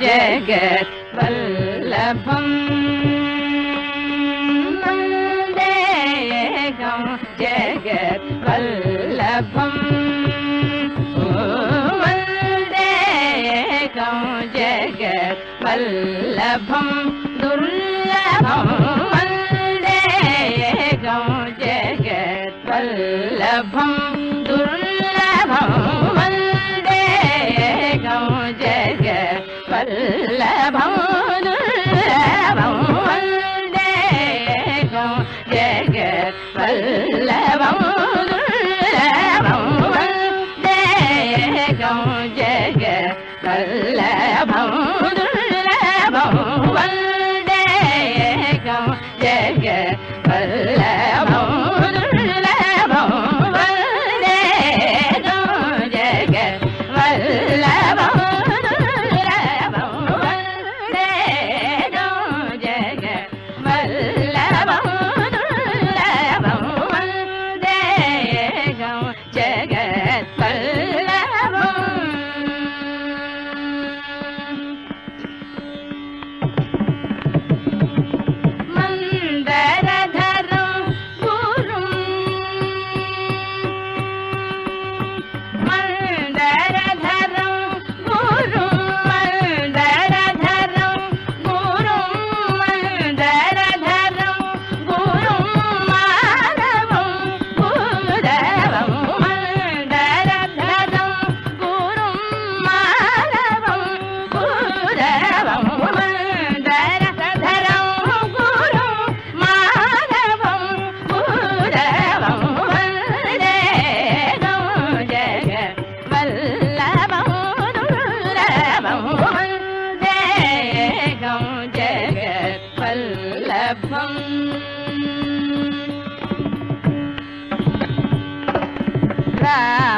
जग बल्लभ गां जग वल्लभ गां जग वल्लभम् பல்ல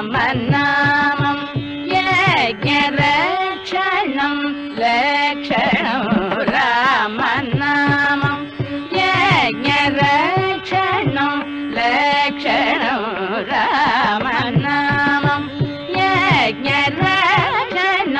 नाम यज्ञरक्षणं लक्षणो रामनामम् यज्ञरक्षणं लक्षणो रामनामम् यज्ञ लक्षण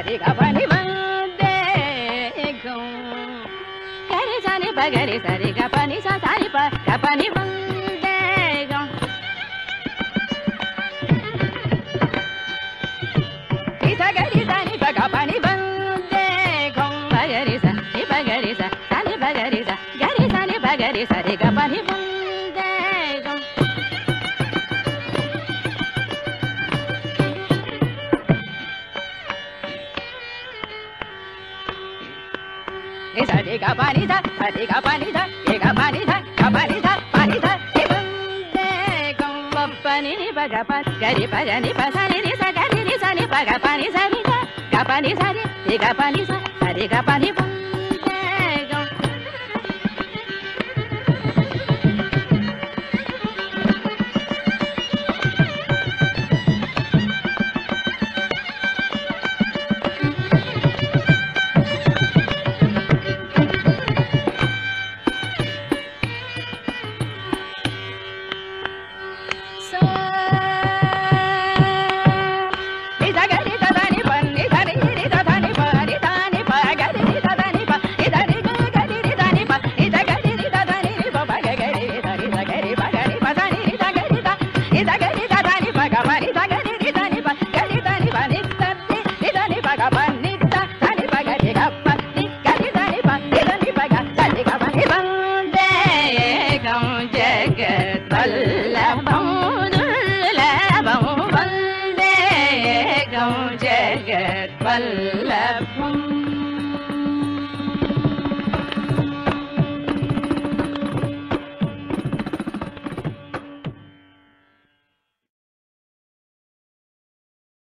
పరి గని వందేఘం కరి సని పగరి సరి గపని సరి గపని వందేఘం సగరి సని పగపని వందేఘం పగరి సని పగరి సని పగరి స గరి సని పగరి సరి గపని వందే ni sa ni ga pa ni sa sa ni ga pa ni sa ni ga pa ni sa ga pa ni sa pa ni sa ni bunde gum pa pa ni ni pa ga pa ga ni pa ga ni pa sa ni ni sa ga ni ni sa ni pa ga pa ni sa ni ga ga pa ni sa ni ni ga pa ni sa sa ni ga pa ni bunde